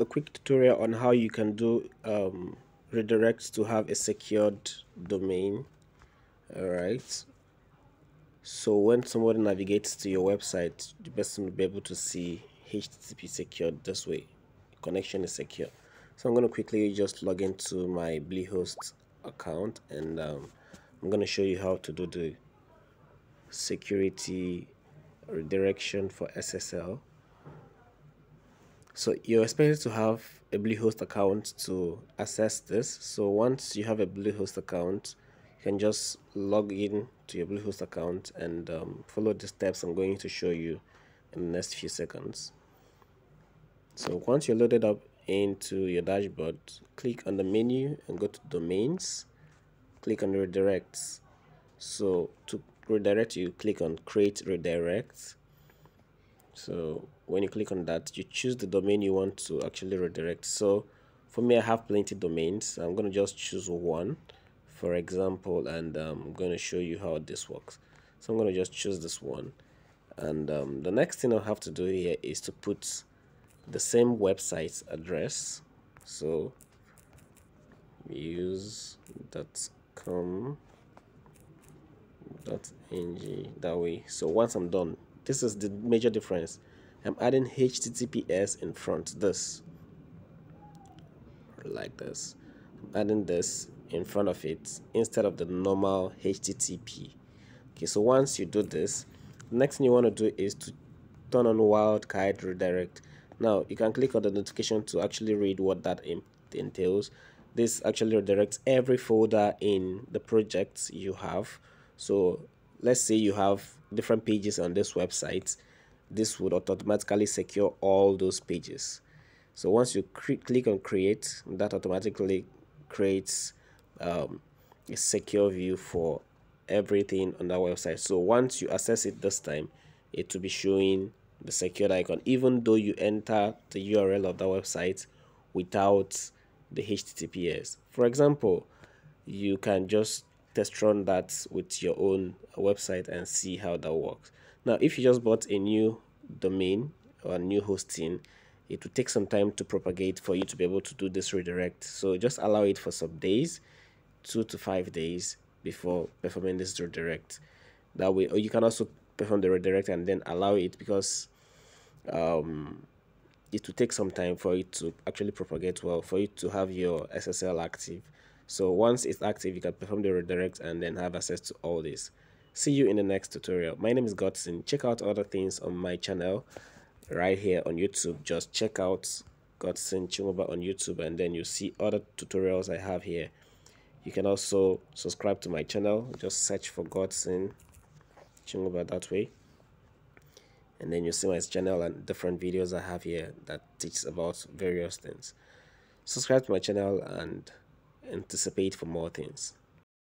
a quick tutorial on how you can do um, redirects to have a secured domain. Alright. So when somebody navigates to your website the person will be able to see HTTP secured. This way connection is secure. So I'm going to quickly just log into my Bluehost account and um, I'm going to show you how to do the security redirection for SSL so you're expected to have a Bluehost account to access this. So once you have a Bluehost account, you can just log in to your Bluehost account and um, follow the steps I'm going to show you in the next few seconds. So once you're loaded up into your dashboard, click on the menu and go to domains. Click on redirects. So to redirect you, click on create redirect so when you click on that you choose the domain you want to actually redirect. So for me I have plenty domains. I'm going to just choose one for example and um, I'm going to show you how this works. So I'm going to just choose this one. And um, the next thing I'll have to do here is to put the same website address. So use.com ng that way. So once I'm done this is the major difference. I'm adding HTTPS in front this. Like this. I'm adding this in front of it instead of the normal HTTP okay so once you do this next thing you want to do is to turn on wildcard redirect. Now you can click on the notification to actually read what that entails. This actually redirects every folder in the project you have. So let's say you have different pages on this website this would automatically secure all those pages. So once you click on create that automatically creates um, a secure view for everything on that website. So once you access it this time it will be showing the secured icon. Even though you enter the url of the website without the https for example you can just test run that with your own website and see how that works. Now if you just bought a new domain or new hosting it will take some time to propagate for you to be able to do this redirect. So just allow it for some days two to five days before performing this redirect. That way or you can also perform the redirect and then allow it because um, it will take some time for it to actually propagate well for you to have your SSL active so once it's active, you can perform the redirect and then have access to all this. See you in the next tutorial. My name is Godson. Check out other things on my channel right here on YouTube. Just check out Godson Chinweuba on YouTube and then you see other tutorials I have here. You can also subscribe to my channel. Just search for Godson Chinweuba that way. And then you see my channel and different videos I have here that teach about various things. Subscribe to my channel and anticipate for more things.